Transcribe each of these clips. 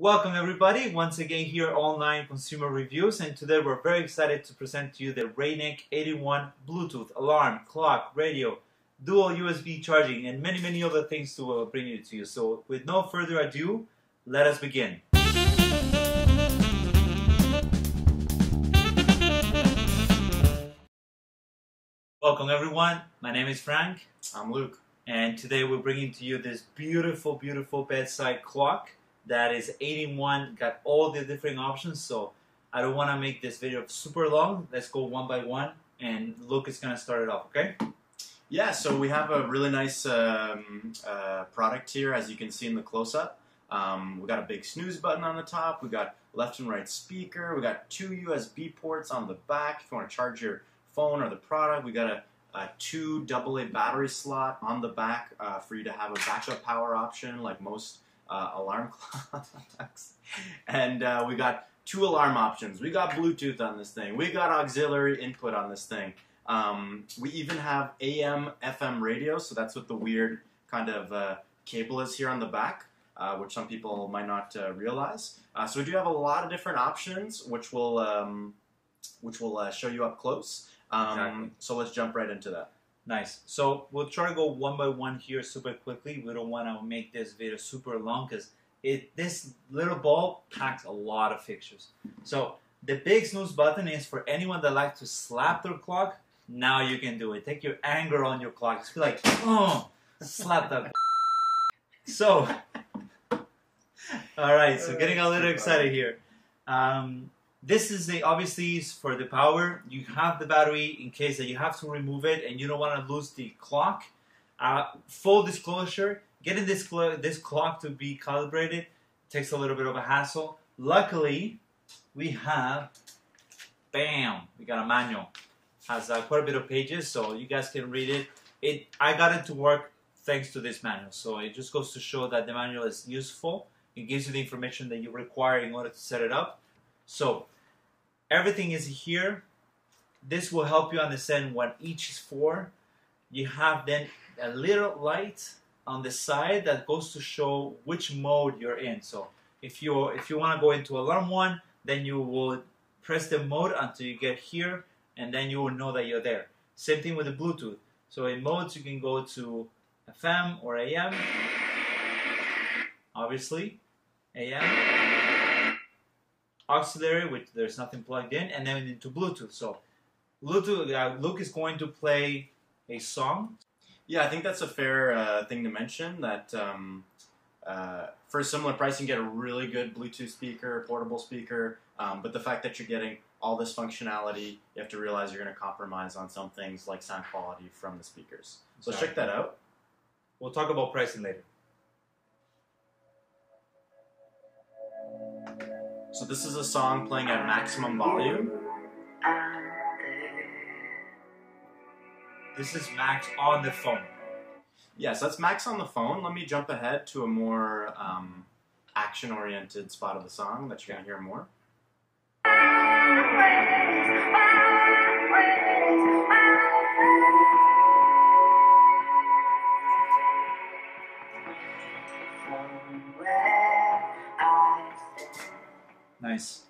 Welcome everybody, once again here online consumer reviews and today we're very excited to present to you the Raynic 81 Bluetooth, alarm, clock, radio, dual USB charging and many many other things to uh, bring it to you. So with no further ado, let us begin. Welcome everyone, my name is Frank. I'm Luke. And today we're bringing to you this beautiful, beautiful bedside clock that is 81 got all the different options so I don't want to make this video super long. Let's go one by one and Luke is gonna start it off okay? Yeah so we have a really nice um, uh, product here as you can see in the close-up. Um, we got a big snooze button on the top we got left and right speaker we got two USB ports on the back if you want to charge your phone or the product we got a a two AA battery slot on the back uh, for you to have a backup power option like most uh, alarm clocks. and uh, we got two alarm options. We got Bluetooth on this thing. We got auxiliary input on this thing. Um, we even have AM, FM radio, so that's what the weird kind of uh, cable is here on the back, uh, which some people might not uh, realize. Uh, so we do have a lot of different options, which will um, which will show you up close. Um, exactly. So let's jump right into that. Nice. So we'll try to go one by one here super quickly. We don't want to make this video super long because it this little ball packs a lot of fixtures. So the big snooze button is for anyone that likes to slap their clock. Now you can do it. Take your anger on your clock. Just be like, oh, slap that. so, all right. So getting a little excited here. Um, this is the obviously is for the power. You have the battery in case that you have to remove it and you don't want to lose the clock. Uh, full disclosure, getting this cl this clock to be calibrated takes a little bit of a hassle. Luckily, we have, bam, we got a manual. Has uh, quite a bit of pages, so you guys can read it. It I got it to work thanks to this manual. So it just goes to show that the manual is useful. It gives you the information that you require in order to set it up. So everything is here. This will help you understand what each is for. You have then a little light on the side that goes to show which mode you're in. So if you if you want to go into alarm one, then you will press the mode until you get here, and then you will know that you're there. Same thing with the Bluetooth. So in modes, you can go to FM or AM, obviously, AM auxiliary, which there's nothing plugged in, and then into Bluetooth. So Bluetooth, uh, Luke is going to play a song. Yeah, I think that's a fair uh, thing to mention. That um, uh, for a similar price, you can get a really good Bluetooth speaker, portable speaker. Um, but the fact that you're getting all this functionality, you have to realize you're going to compromise on some things like sound quality from the speakers. So exactly. check that out. We'll talk about pricing later. So this is a song playing at maximum volume. This is max on the phone. Yes, that's max on the phone. Let me jump ahead to a more um, action-oriented spot of the song that you're to hear more. Nice.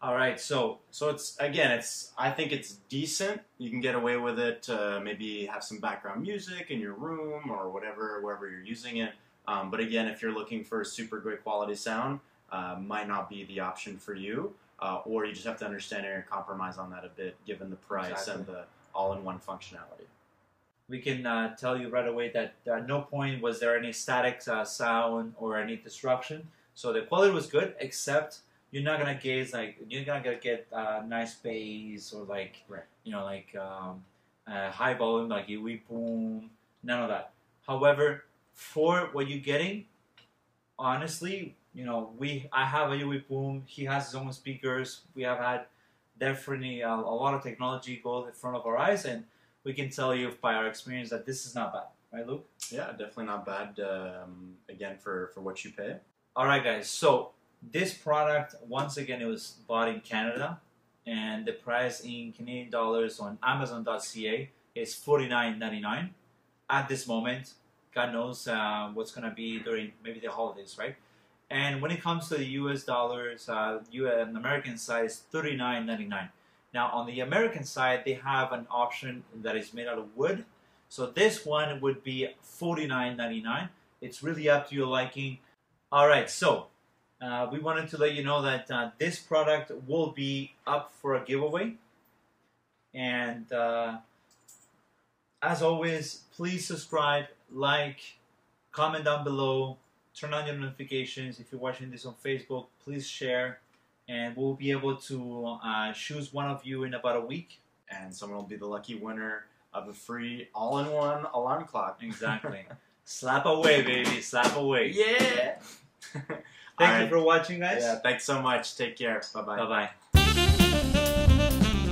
All right, so so it's again, it's I think it's decent. You can get away with it. Uh, maybe have some background music in your room or whatever, wherever you're using it. Um, but again, if you're looking for a super great quality sound, uh, might not be the option for you. Uh, or you just have to understand and compromise on that a bit, given the price exactly. and the all-in-one functionality. We can uh, tell you right away that at no point was there any static uh, sound or any disruption. So the quality was good, except you're not gonna get like you're not gonna get uh, nice bass or like right. you know like um, uh, high volume like we boom none of that. However, for what you're getting, honestly, you know we I have a UE Boom. He has his own speakers. We have had definitely a, a lot of technology go in front of our eyes, and we can tell you by our experience that this is not bad, right, Luke? Yeah, definitely not bad. Um, again, for for what you pay. All right, guys. So this product, once again, it was bought in Canada, and the price in Canadian dollars on Amazon.ca is $49.99 at this moment. God knows uh, what's going to be during maybe the holidays, right? And when it comes to the U.S. dollars, uh, U.S. American side is thirty nine ninety nine. Now on the American side, they have an option that is made out of wood. So this one would be forty nine ninety nine. It's really up to your liking. All right, so uh, we wanted to let you know that uh, this product will be up for a giveaway. And uh, as always, please subscribe, like, comment down below, turn on your notifications. If you're watching this on Facebook, please share, and we'll be able to uh, choose one of you in about a week. And someone will be the lucky winner of a free all-in-one alarm clock. Exactly. Slap away, baby. Slap away. Yeah. Thank All you right. for watching, guys. Yeah, thanks so much. Take care. Bye bye. Bye bye.